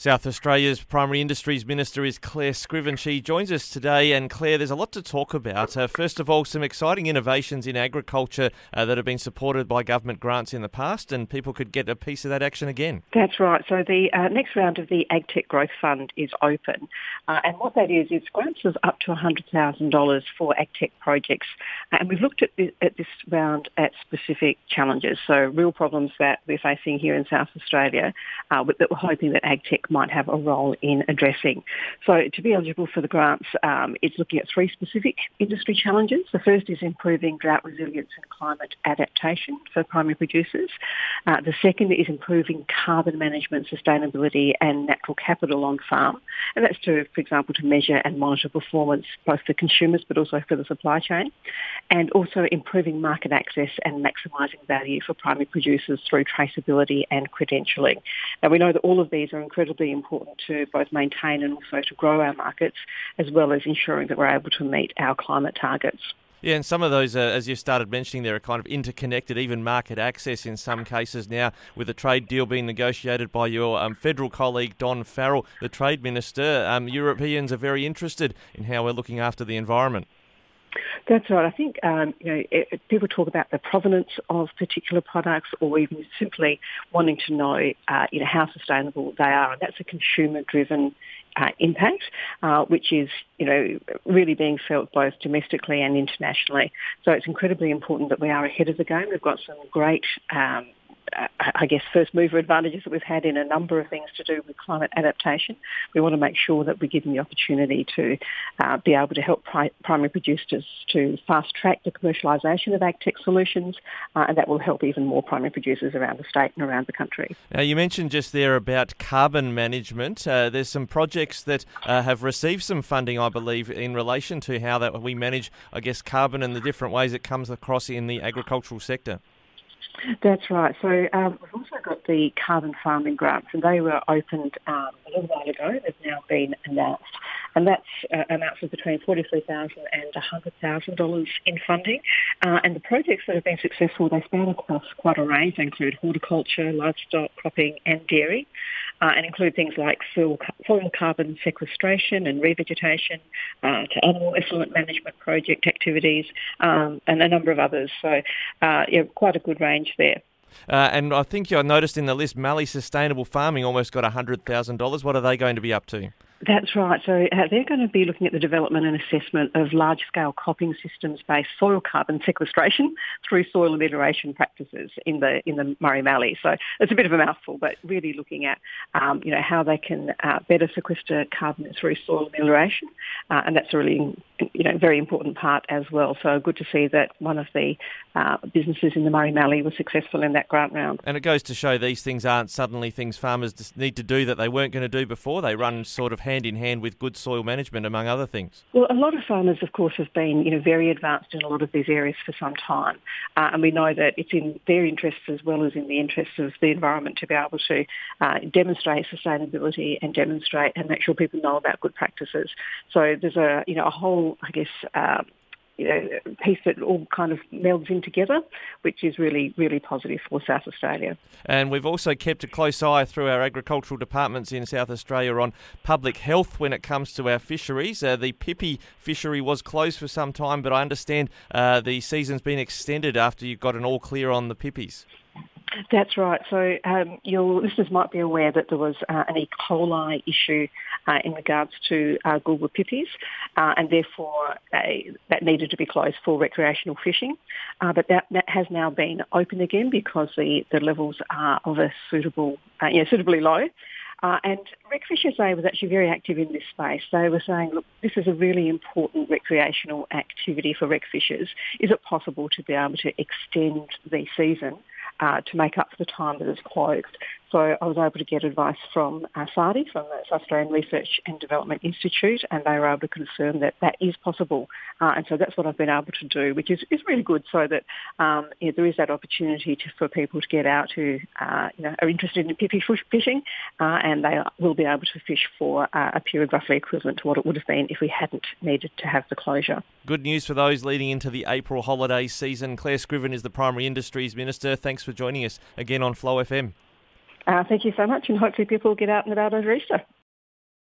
South Australia's Primary Industries Minister is Clare Scriven. She joins us today. And Clare, there's a lot to talk about. Uh, first of all, some exciting innovations in agriculture uh, that have been supported by government grants in the past, and people could get a piece of that action again. That's right. So the uh, next round of the AgTech Growth Fund is open. Uh, and what that is, is grants of up to $100,000 for AgTech projects. And we've looked at this, at this round at specific challenges, so real problems that we're facing here in South Australia uh, that we're hoping that AgTech might have a role in addressing. So to be eligible for the grants, um, it's looking at three specific industry challenges. The first is improving drought resilience and climate adaptation for primary producers. Uh, the second is improving carbon management, sustainability and natural capital on farm. And that's to, for example, to measure and monitor performance both for consumers but also for the supply chain. And also improving market access and maximising value for primary producers through traceability and credentialing. Now we know that all of these are incredibly incredibly important to both maintain and also to grow our markets, as well as ensuring that we're able to meet our climate targets. Yeah, and some of those, uh, as you started mentioning, there are kind of interconnected, even market access in some cases now, with a trade deal being negotiated by your um, federal colleague Don Farrell, the trade minister. Um, Europeans are very interested in how we're looking after the environment. That's right. I think um, you know it, people talk about the provenance of particular products, or even simply wanting to know uh, you know how sustainable they are, and that's a consumer-driven uh, impact, uh, which is you know really being felt both domestically and internationally. So it's incredibly important that we are ahead of the game. We've got some great um, I guess, first mover advantages that we've had in a number of things to do with climate adaptation. We want to make sure that we're given the opportunity to uh, be able to help pri- primary producers to fast track the commercialisation of agtech solutions, uh, and that will help even more primary producers around the state and around the country. Now, you mentioned just there about carbon management. Uh, there's some projects that uh, have received some funding, I believe, in relation to how that we manage, I guess, carbon and the different ways it comes across in the agricultural sector. That's right. So um, we've also got the carbon farming grants, and they were opened um, a little while ago. They've now been announced, and that's uh, amounts of between forty-three thousand and hundred thousand dollars in funding. Uh, and the projects that have been successful, they span across quite a range. They include horticulture, livestock, cropping, and dairy, uh, and include things like soil, soil carbon sequestration and revegetation, uh, to animal effluent management project activities, um, and a number of others. So, uh, yeah, quite a good range there. Uh, and I think I noticed in the list, Mallee Sustainable Farming almost got $100,000. What are they going to be up to? That's right. So uh, they're going to be looking at the development and assessment of large-scale cropping systems-based soil carbon sequestration through soil amelioration practices in the in the Murray Mallee. So it's a bit of a mouthful, but really looking at um, you know how they can uh, better sequester carbon through soil amelioration, uh, and that's a really you know very important part as well. So good to see that one of the uh, businesses in the Murray Mallee was successful in that grant round. And it goes to show these things aren't suddenly things farmers need to do that they weren't going to do before. They run sort of hand in hand with good soil management, among other things? Well, a lot of farmers, of course, have been you know very advanced in a lot of these areas for some time, uh, and we know that it's in their interests as well as in the interests of the environment to be able to uh, demonstrate sustainability and demonstrate and make sure people know about good practices. So there's a you know a whole I guess um, you know, piece that all kind of melds in together, which is really, really positive for South Australia. And we've also kept a close eye through our agricultural departments in South Australia on public health when it comes to our fisheries. Uh, the Pipi fishery was closed for some time, but I understand uh, the season's been extended after you got an all clear on the pipis. That's right. So um, your listeners might be aware that there was uh, an E. coli issue uh, in regards to uh, Goolwa pipis, uh, and therefore that needed to be closed for recreational fishing. Uh, but that, that has now been open again because the, the levels are of a suitable, uh, you know, suitably low. Uh, and Recfish SA was actually very active in this space. They were saying, look, this is a really important recreational activity for rec fishers. Is it possible to be able to extend the season uh, to make up for the time that it's closed. So I was able to get advice from SARDI, from the South Australian Research and Development Institute, and they were able to confirm that that is possible. Uh, and so that's what I've been able to do, which is, is really good so that um, there is that opportunity to, for people to get out who uh, you know, are interested in pipi fishing, uh, and they will be able to fish for uh, a period roughly equivalent to what it would have been if we hadn't needed to have the closure. Good news for those leading into the April holiday season. Clare Scriven is the Primary Industries Minister. Thanks for joining us again on Flow FM. Uh, thank you so much, and hopefully people will get out and about over Easter.